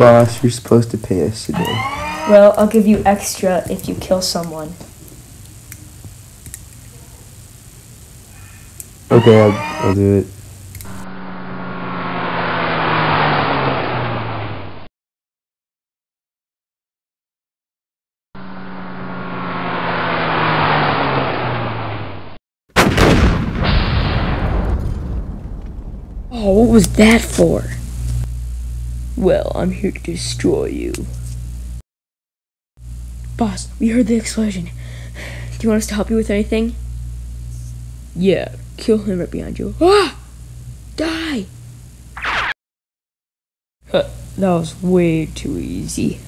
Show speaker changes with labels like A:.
A: Boss, you're supposed to pay us today.
B: Well, I'll give you extra if you kill someone.
A: Okay, I'll, I'll do it.
B: Oh, what was that for? Well, I'm here to destroy you. Boss, we heard the explosion. Do you want us to help you with anything? Yeah, kill him right behind you. Ah! Die! Huh, that was way too easy.